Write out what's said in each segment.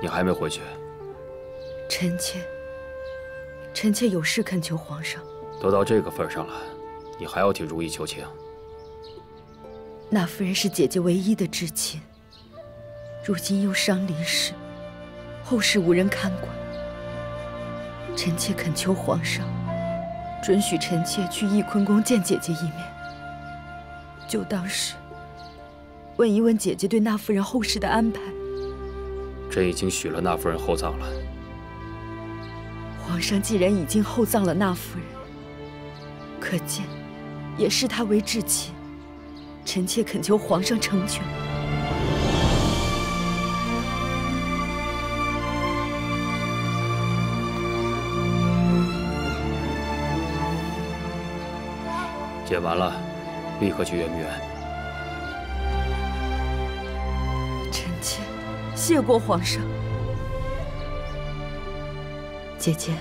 你还没回去？臣妾，臣妾有事恳求皇上。都到这个份上了，你还要替如意求情？那夫人是姐姐唯一的至亲，如今忧伤离世，后事无人看管。臣妾恳求皇上，准许臣妾去翊坤宫见姐姐一面，就当是问一问姐姐对那夫人后事的安排。朕已经许了那夫人厚葬了。皇上既然已经厚葬了那夫人，可见也视她为至亲。臣妾恳求皇上成全。解完了，立刻去圆明园。谢过皇上。姐姐，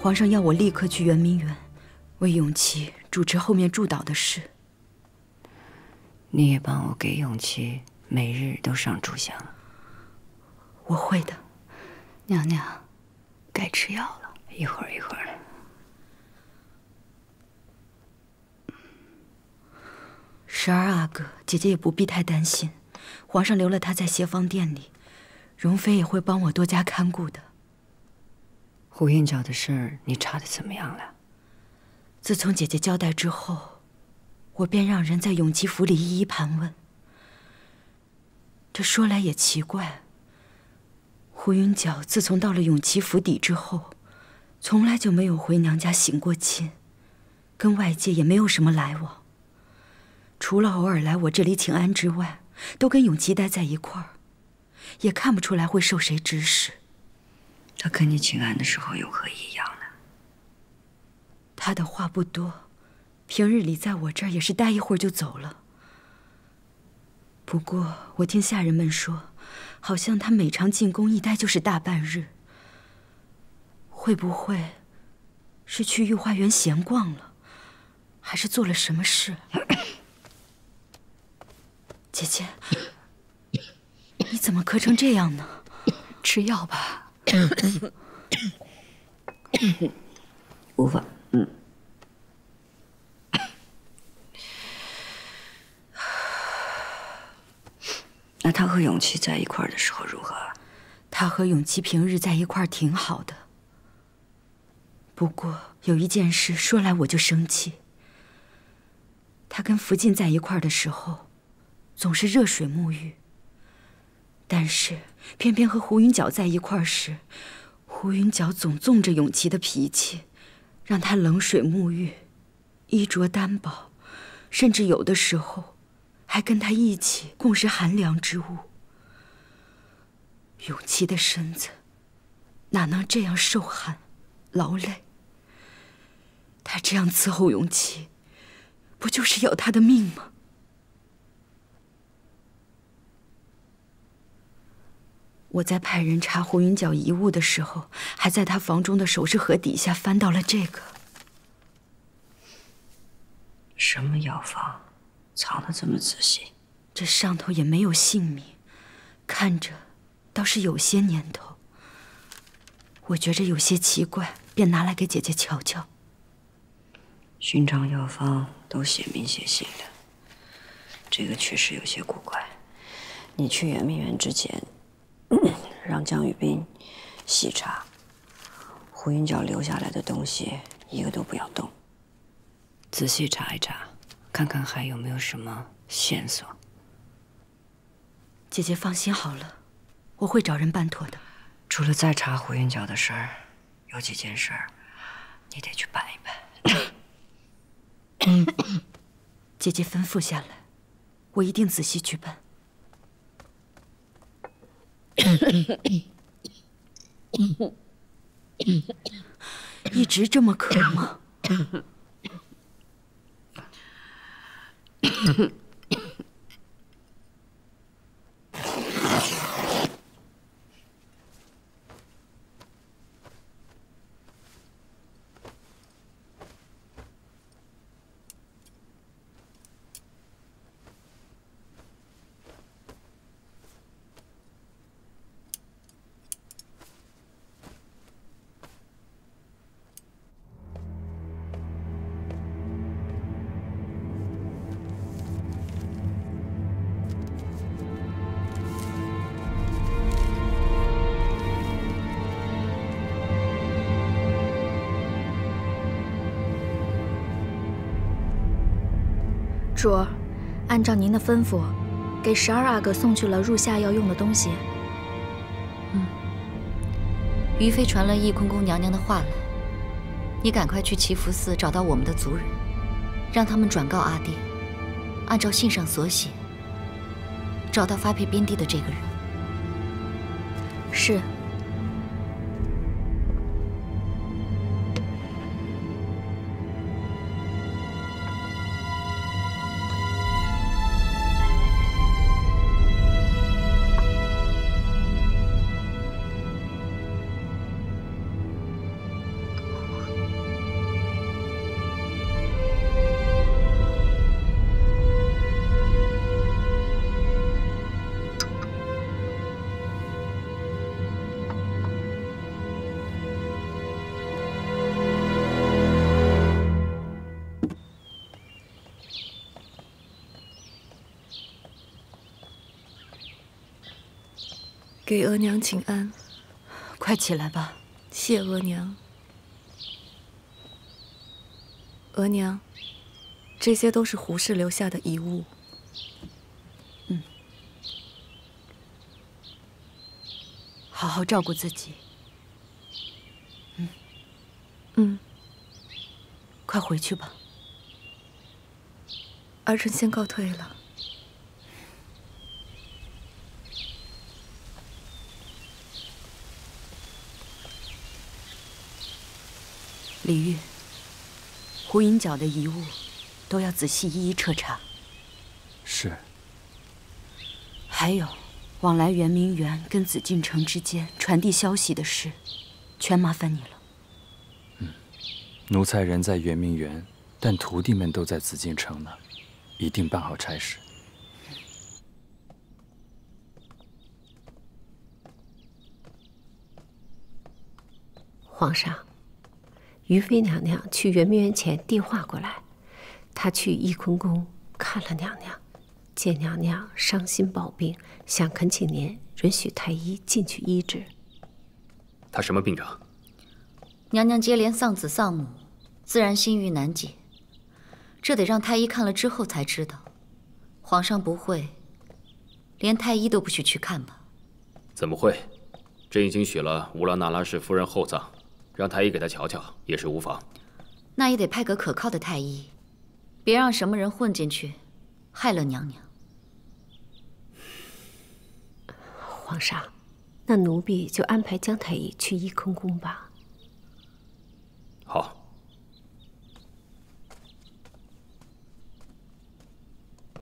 皇上要我立刻去圆明园，为永琪主持后面祝祷的事。你也帮我给永琪每日都上炷香。我会的。娘娘，该吃药了。一会儿一会儿。十二阿哥，姐姐也不必太担心。皇上留了他在协芳殿里，容妃也会帮我多加看顾的。胡云角的事儿，你查的怎么样了？自从姐姐交代之后，我便让人在永琪府里一一盘问。这说来也奇怪，胡云角自从到了永琪府邸之后，从来就没有回娘家省过亲，跟外界也没有什么来往。除了偶尔来我这里请安之外，都跟永琪待在一块儿，也看不出来会受谁指使。他跟你请安的时候有何异样呢？他的话不多，平日里在我这儿也是待一会儿就走了。不过我听下人们说，好像他每常进宫一待就是大半日。会不会是去御花园闲逛了，还是做了什么事？姐姐，你怎么咳成这样呢？吃药吧。无妨。嗯。那他和永琪在一块儿的时候如何？他和永琪平日在一块儿挺好的。不过有一件事说来我就生气。他跟福晋在一块儿的时候，总是热水沐浴。但是偏偏和胡云角在一块时，胡云角总纵着永琪的脾气，让他冷水沐浴，衣着单薄，甚至有的时候还跟他一起共食寒凉之物。永琪的身子哪能这样受寒、劳累？他这样伺候永琪，不就是要他的命吗？我在派人查胡云角遗物的时候，还在他房中的首饰盒底下翻到了这个。什么药方，藏的这么仔细？这上头也没有姓名，看着倒是有些年头。我觉着有些奇怪，便拿来给姐姐瞧瞧。寻常药方都写明写姓的，这个确实有些古怪。你去圆明园之前。让江宇斌细查胡云角留下来的东西，一个都不要动。仔细查一查，看看还有没有什么线索。姐姐放心好了，我会找人办妥的。除了再查胡云角的事儿，有几件事儿你得去办一办。姐姐吩咐下来，我一定仔细去办。一直这么渴吗？主儿，按照您的吩咐，给十二阿哥送去了入夏要用的东西。嗯于妃传了翊坤宫娘娘的话来，你赶快去祈福寺找到我们的族人，让他们转告阿爹，按照信上所写，找到发配边地的这个人。是。给额娘请安，快起来吧。谢额娘。额娘，这些都是胡氏留下的遗物。嗯，好好照顾自己。嗯，嗯，快回去吧。儿臣先告退了。李玉，胡银角的遗物都要仔细一一彻查。是。还有，往来圆明园跟紫禁城之间传递消息的事，全麻烦你了。嗯，奴才人在圆明园，但徒弟们都在紫禁城呢，一定办好差事。皇上。于妃娘娘去圆明园前递话过来，她去翊坤宫看了娘娘，见娘娘伤心抱病，想恳请您允许太医进去医治。她什么病症？娘娘接连丧子丧母，自然心郁难解。这得让太医看了之后才知道。皇上不会连太医都不许去看吧？怎么会？朕已经许了乌拉那拉氏夫人厚葬。让太医给他瞧瞧也是无妨。那也得派个可靠的太医别让什么人混进去害了娘娘。皇上那奴婢就安排江太医去翊坤宫吧。好。